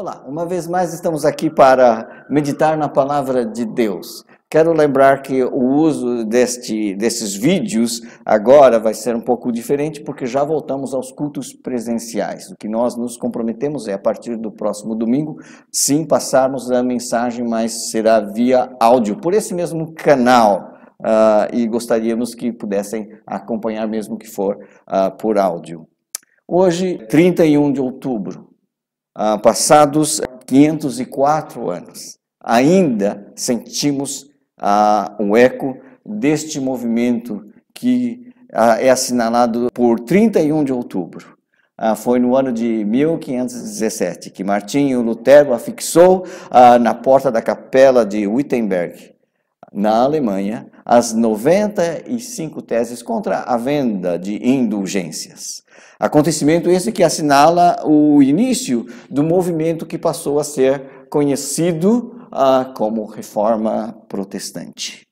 Olá, uma vez mais estamos aqui para meditar na palavra de Deus. Quero lembrar que o uso deste, desses vídeos agora vai ser um pouco diferente, porque já voltamos aos cultos presenciais. O que nós nos comprometemos é, a partir do próximo domingo, sim, passarmos a mensagem, mas será via áudio, por esse mesmo canal. Uh, e gostaríamos que pudessem acompanhar, mesmo que for uh, por áudio. Hoje, 31 de outubro, ah, passados 504 anos, ainda sentimos ah, o eco deste movimento que ah, é assinalado por 31 de outubro. Ah, foi no ano de 1517 que Martinho Lutero afixou ah, na porta da capela de Wittenberg, na Alemanha, as 95 teses contra a venda de indulgências. Acontecimento esse que assinala o início do movimento que passou a ser conhecido ah, como Reforma Protestante.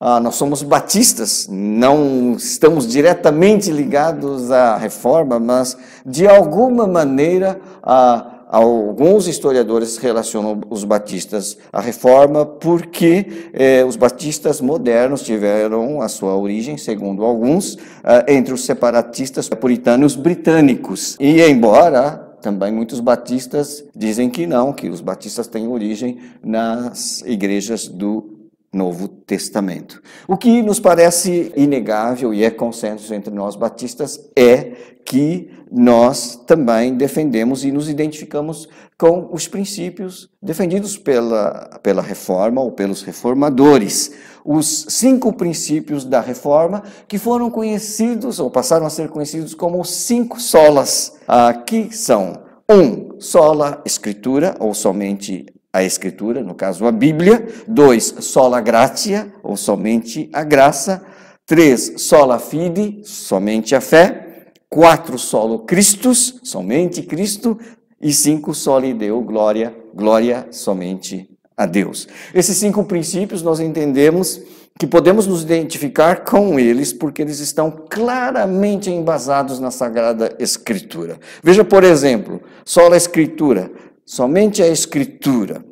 Ah, nós somos batistas, não estamos diretamente ligados à reforma, mas de alguma maneira ah, Alguns historiadores relacionam os batistas à reforma porque eh, os batistas modernos tiveram a sua origem, segundo alguns, eh, entre os separatistas puritanos britânicos. E embora também muitos batistas dizem que não, que os batistas têm origem nas igrejas do Novo Testamento. O que nos parece inegável e é consenso entre nós batistas é que nós também defendemos e nos identificamos com os princípios defendidos pela, pela reforma ou pelos reformadores. Os cinco princípios da reforma que foram conhecidos ou passaram a ser conhecidos como cinco solas, que são um, sola escritura, ou somente a Escritura, no caso a Bíblia. Dois, sola gratia, ou somente a graça. Três, sola fide, somente a fé. Quatro, solo Christus, somente Cristo. E cinco, soli Deo, glória, glória somente a Deus. Esses cinco princípios nós entendemos que podemos nos identificar com eles porque eles estão claramente embasados na Sagrada Escritura. Veja, por exemplo, só a Escritura, somente a Escritura.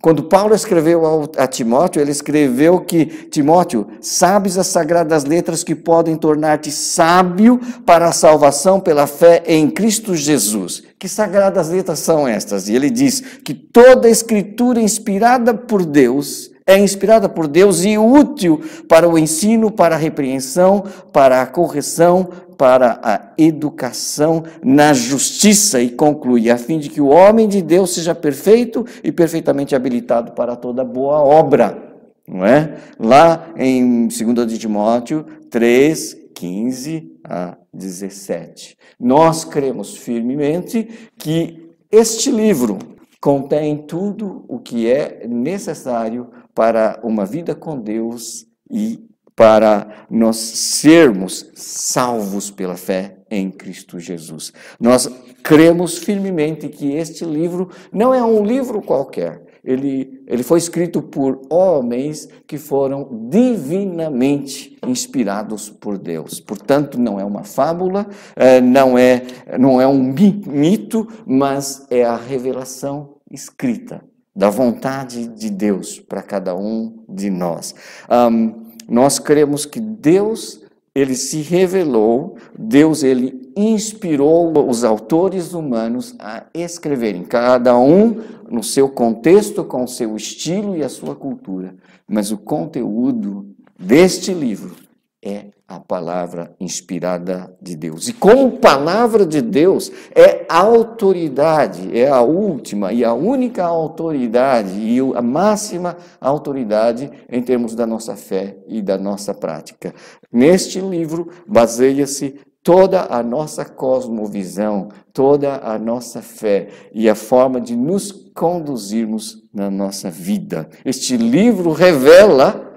Quando Paulo escreveu a Timóteo, ele escreveu que, Timóteo, sabes as sagradas letras que podem tornar-te sábio para a salvação pela fé em Cristo Jesus. Que sagradas letras são estas? E ele diz que toda a escritura inspirada por Deus é inspirada por Deus e útil para o ensino, para a repreensão, para a correção, para a educação na justiça e conclui, a fim de que o homem de Deus seja perfeito e perfeitamente habilitado para toda boa obra. Não é? Lá em 2 Timóteo 3, 15 a 17. Nós cremos firmemente que este livro contém tudo o que é necessário para uma vida com Deus e para nós sermos salvos pela fé em Cristo Jesus. Nós cremos firmemente que este livro não é um livro qualquer. Ele, ele foi escrito por homens que foram divinamente inspirados por Deus. Portanto, não é uma fábula, eh, não é, não é um mito, mas é a revelação escrita da vontade de Deus para cada um de nós. Um, nós cremos que Deus ele se revelou, Deus ele inspirou os autores humanos a escreverem, cada um no seu contexto, com o seu estilo e a sua cultura. Mas o conteúdo deste livro é a palavra inspirada de Deus. E como palavra de Deus é autoridade, é a última e a única autoridade e a máxima autoridade em termos da nossa fé e da nossa prática. Neste livro baseia-se toda a nossa cosmovisão, toda a nossa fé e a forma de nos conduzirmos na nossa vida. Este livro revela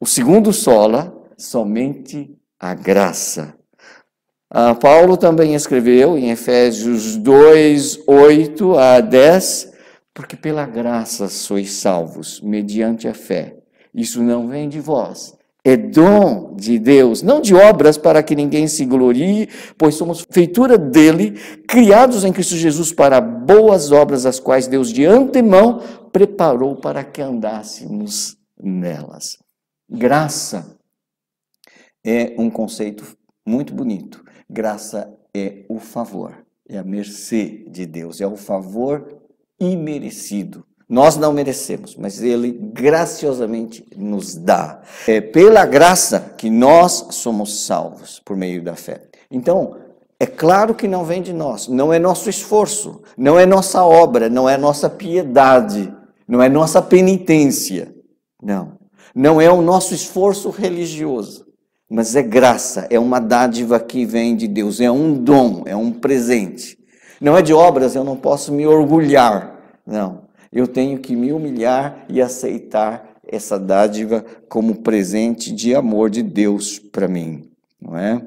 o segundo sola, somente a graça. Ah, Paulo também escreveu em Efésios 2, 8 a 10, porque pela graça sois salvos, mediante a fé. Isso não vem de vós, é dom de Deus, não de obras para que ninguém se glorie, pois somos feitura dele, criados em Cristo Jesus para boas obras, as quais Deus de antemão preparou para que andássemos nelas. Graça é um conceito muito bonito. Graça é o favor, é a mercê de Deus, é o favor imerecido. Nós não merecemos, mas Ele graciosamente nos dá. É pela graça que nós somos salvos por meio da fé. Então, é claro que não vem de nós, não é nosso esforço, não é nossa obra, não é nossa piedade, não é nossa penitência. Não. Não é o nosso esforço religioso, mas é graça, é uma dádiva que vem de Deus, é um dom, é um presente. Não é de obras, eu não posso me orgulhar. Não. Eu tenho que me humilhar e aceitar essa dádiva como presente de amor de Deus para mim, não é?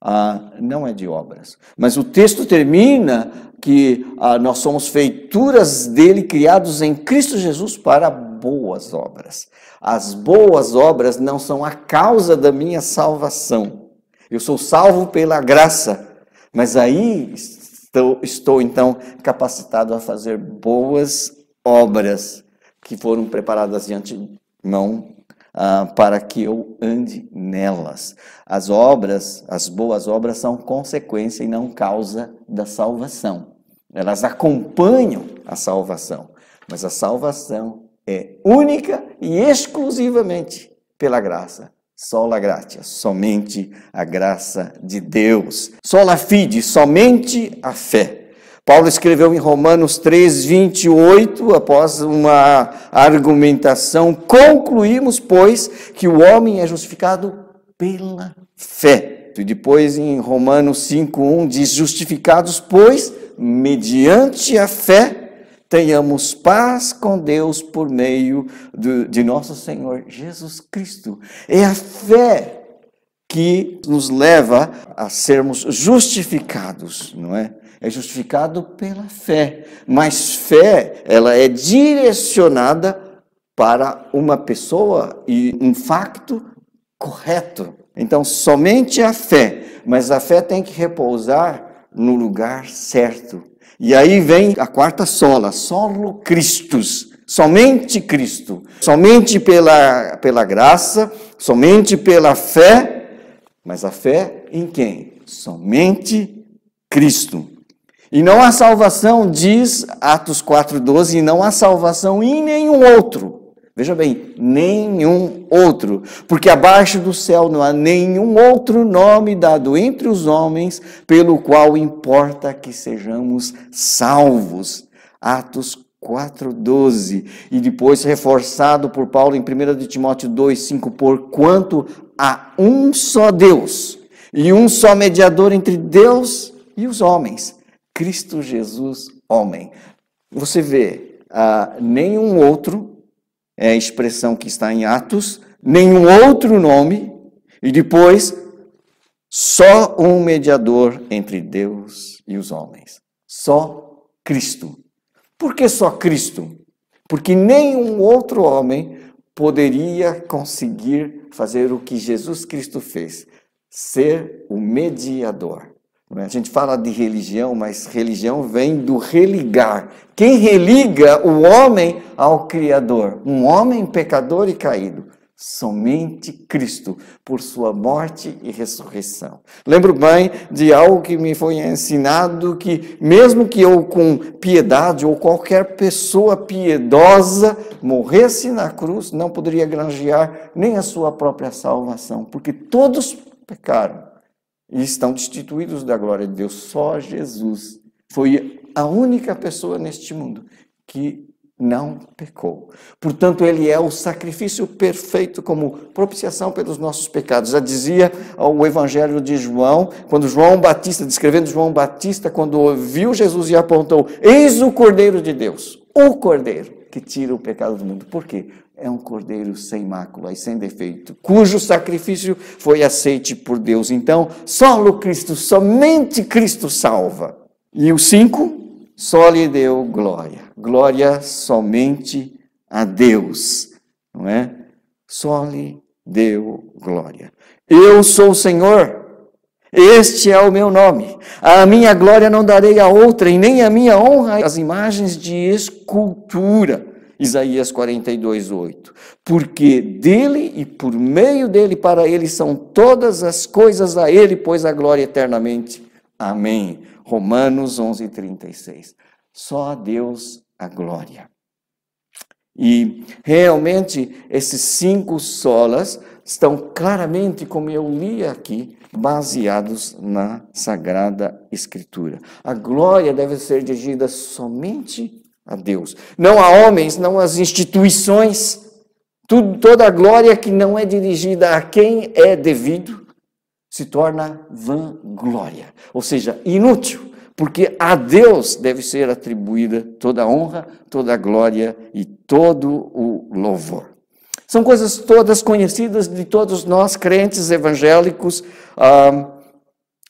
Ah, não é de obras. Mas o texto termina que ah, nós somos feituras dele, criados em Cristo Jesus para boas obras. As boas obras não são a causa da minha salvação. Eu sou salvo pela graça, mas aí estou, estou então capacitado a fazer boas obras que foram preparadas de antemão ah, para que eu ande nelas. As obras, as boas obras, são consequência e não causa da salvação. Elas acompanham a salvação, mas a salvação é única e exclusivamente pela graça. Sola gratia, somente a graça de Deus. Sola fide, somente a fé. Paulo escreveu em Romanos 3, 28, após uma argumentação, concluímos, pois, que o homem é justificado pela fé. E depois em Romanos 5, 1 diz: Justificados, pois, mediante a fé, tenhamos paz com Deus por meio de, nosso Senhor Jesus Cristo. É a fé que nos leva a sermos justificados, não é? é justificado pela fé. Mas fé, ela é direcionada para uma pessoa e um facto correto. Então, somente a fé, mas a fé tem que repousar no lugar certo. E aí vem a quarta sola, solo Christus, somente Cristo, somente pela, pela graça, somente pela fé, mas a fé em quem? Somente Cristo. E não há salvação, diz Atos 4,12, e não há salvação em nenhum outro. Veja bem, nenhum outro. Porque abaixo do céu não há nenhum outro nome dado entre os homens pelo qual importa que sejamos salvos. Atos 4,12. E depois reforçado por Paulo em 1 de Timóteo 2,5, porquanto há um só Deus e um só mediador entre Deus e os homens Cristo Jesus, homem. Você vê, ah, nenhum outro, é a expressão que está em Atos, nenhum outro nome, e depois, só um mediador entre Deus e os homens. Só Cristo. Por que só Cristo? Porque nenhum outro homem poderia conseguir fazer o que Jesus Cristo fez, ser o mediador. Né? A gente fala de religião, mas religião vem do religar. Quem religa o homem ao Criador? Um homem pecador e caído. Somente Cristo, por sua morte e ressurreição. Lembro bem de algo que me foi ensinado: que, mesmo que eu, com piedade, ou qualquer pessoa piedosa, morresse na cruz, não poderia granjear nem a sua própria salvação, porque todos pecaram e estão destituídos da glória de Deus. Só Jesus foi a única pessoa neste mundo que não pecou. Portanto, ele é o sacrifício perfeito como propiciação pelos nossos pecados. Já dizia o Evangelho de João, quando João Batista, descrevendo João Batista, quando ouviu Jesus e apontou: Eis o Cordeiro de Deus, o Cordeiro que tira o pecado do mundo. Por quê? É um cordeiro sem mácula e sem defeito, cujo sacrifício foi aceite por Deus. Então, só o Cristo, somente Cristo salva. E o cinco, só lhe deu glória. Glória somente a Deus, não é? Só lhe deu glória. Eu sou o Senhor, este é o meu nome. A minha glória não darei a outra, e nem a minha honra às imagens de escultura. Isaías 42, 8. Porque dele e por meio dele, para ele são todas as coisas a ele, pois a glória eternamente. Amém. Romanos 11, 36. Só a Deus a glória. E realmente esses cinco solas estão claramente, como eu li aqui, baseados na Sagrada Escritura. A glória deve ser dirigida somente a Deus, não a homens, não às instituições. Tudo, toda a glória que não é dirigida a quem é devido se torna vanglória, ou seja, inútil, porque a Deus deve ser atribuída toda a honra, toda a glória e todo o louvor. São coisas todas conhecidas de todos nós, crentes evangélicos, ah,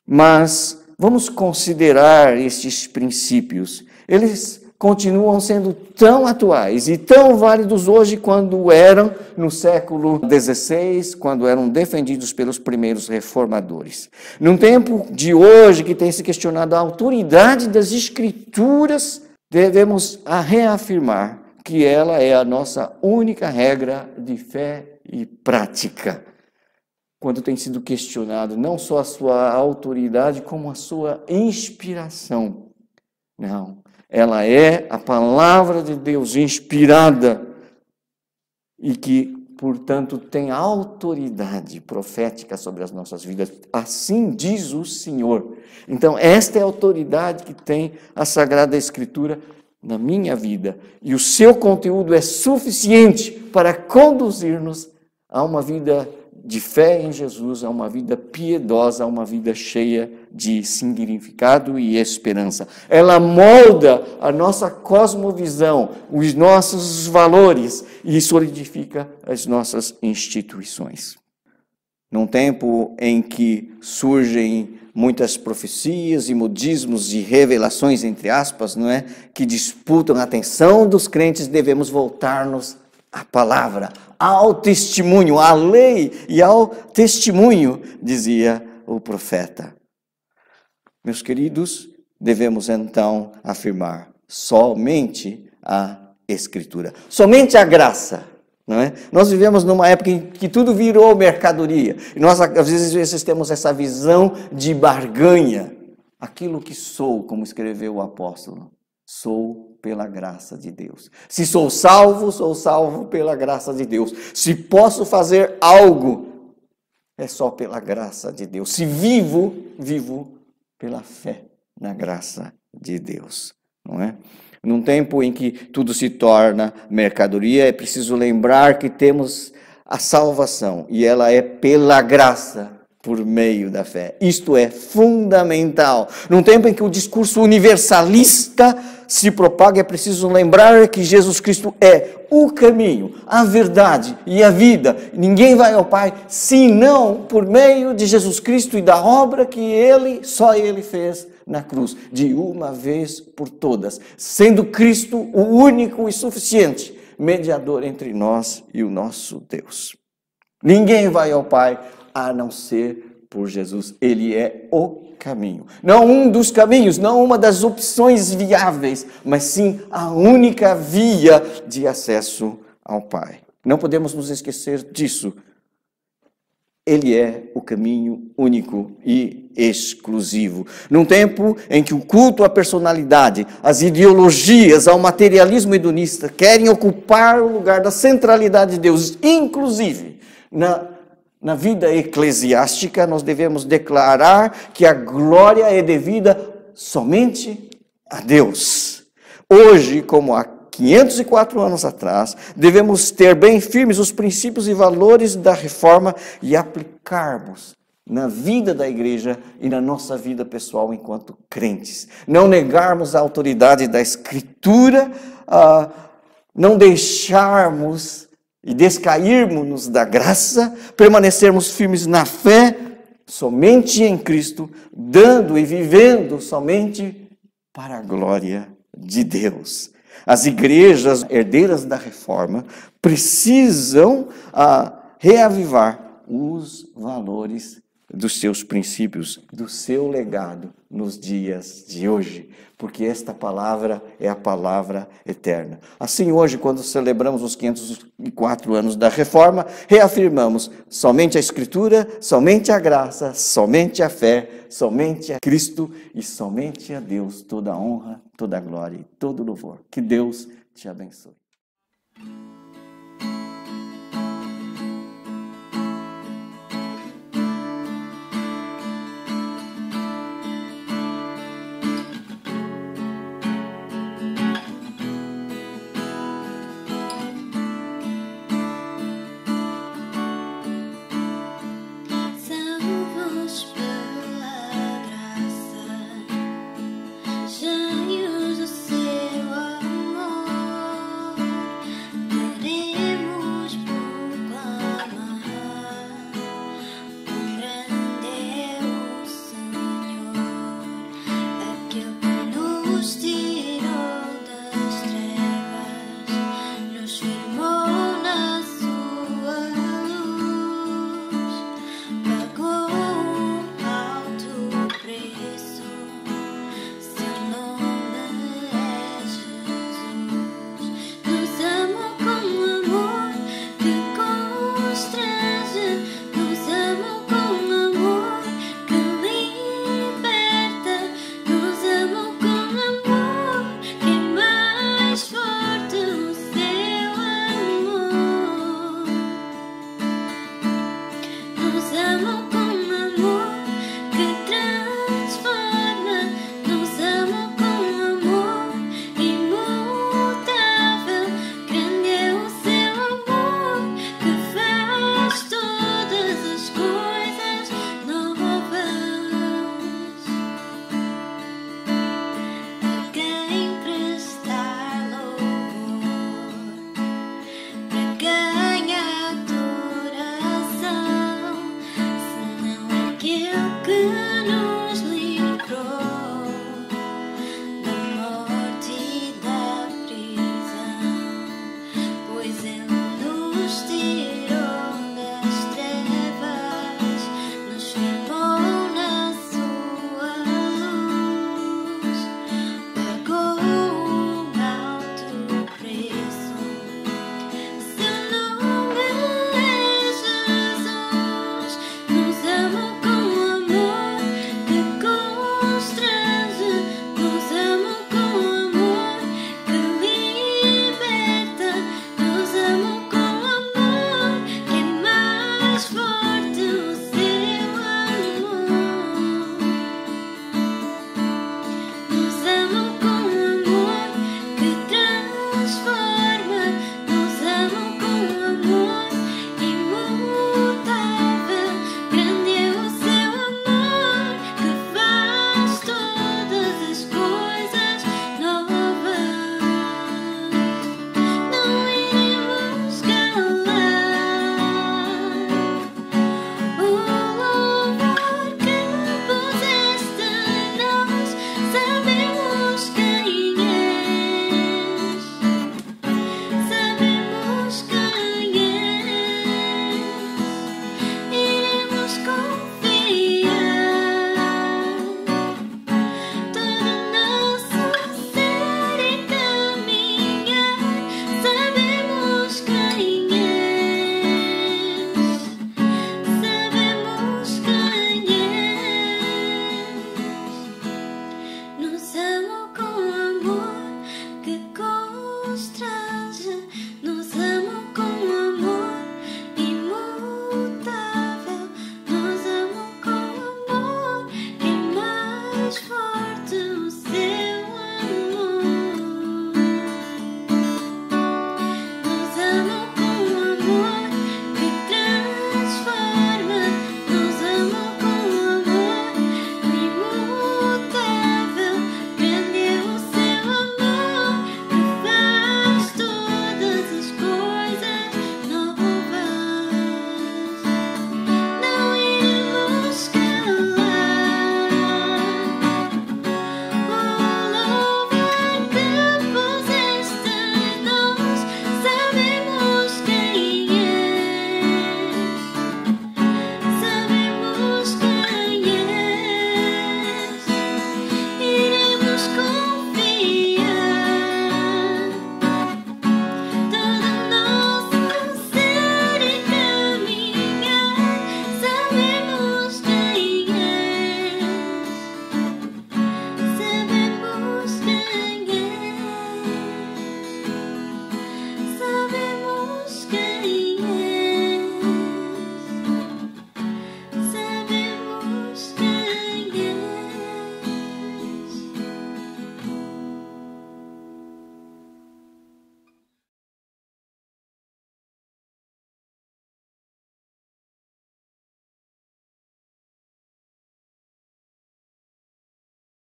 mas vamos considerar estes princípios. Eles continuam sendo tão atuais e tão válidos hoje quando eram no século XVI, quando eram defendidos pelos primeiros reformadores. Num tempo de hoje que tem se questionado a autoridade das Escrituras, devemos reafirmar que ela é a nossa única regra de fé e prática. Quando tem sido questionado não só a sua autoridade, como a sua inspiração. Não, ela é a palavra de Deus inspirada e que, portanto, tem autoridade profética sobre as nossas vidas. Assim diz o Senhor. Então, esta é a autoridade que tem a Sagrada Escritura na minha vida. E o seu conteúdo é suficiente para conduzir-nos a uma vida de fé em Jesus, a uma vida piedosa, a uma vida cheia de significado e esperança. Ela molda a nossa cosmovisão, os nossos valores e solidifica as nossas instituições. Num tempo em que surgem muitas profecias e modismos e revelações, entre aspas, não é? que disputam a atenção dos crentes, devemos voltar-nos à palavra, ao testemunho, à lei e ao testemunho, dizia o profeta. Meus queridos, devemos então afirmar somente a Escritura, somente a graça. Não é? Nós vivemos numa época em que tudo virou mercadoria. E nós, às vezes temos essa visão de barganha. Aquilo que sou, como escreveu o apóstolo, sou pela graça de Deus. Se sou salvo, sou salvo pela graça de Deus. Se posso fazer algo, é só pela graça de Deus. Se vivo, vivo pela fé na graça de Deus, não é? Num tempo em que tudo se torna mercadoria, é preciso lembrar que temos a salvação e ela é pela graça por meio da fé. Isto é fundamental. Num tempo em que o discurso universalista se propaga, é preciso lembrar que Jesus Cristo é o caminho, a verdade e a vida. Ninguém vai ao Pai senão por meio de Jesus Cristo e da obra que ele, só ele fez na cruz, de uma vez por todas, sendo Cristo o único e suficiente mediador entre nós e o nosso Deus. Ninguém vai ao Pai a não ser por Jesus. Ele é o caminho. Não um dos caminhos, não uma das opções viáveis, mas sim a única via de acesso ao Pai. Não podemos nos esquecer disso. Ele é o caminho único e exclusivo. Num tempo em que o culto à personalidade, as ideologias, ao materialismo hedonista querem ocupar o lugar da centralidade de Deus, inclusive na na vida eclesiástica, nós devemos declarar que a glória é devida somente a Deus. Hoje, como há 504 anos atrás, devemos ter bem firmes os princípios e valores da reforma e aplicarmos na vida da igreja e na nossa vida pessoal enquanto crentes. Não negarmos a autoridade da Escritura, ah, não deixarmos e descairmos da graça, permanecermos firmes na fé, somente em Cristo, dando e vivendo somente para a glória de Deus. As igrejas herdeiras da reforma precisam ah, reavivar os valores dos seus princípios, do seu legado nos dias de hoje, porque esta palavra é a palavra eterna. Assim, hoje, quando celebramos os 504 anos da reforma, reafirmamos somente a Escritura, somente a graça, somente a fé, somente a Cristo e somente a Deus toda a honra, toda a glória e todo o louvor. Que Deus te abençoe.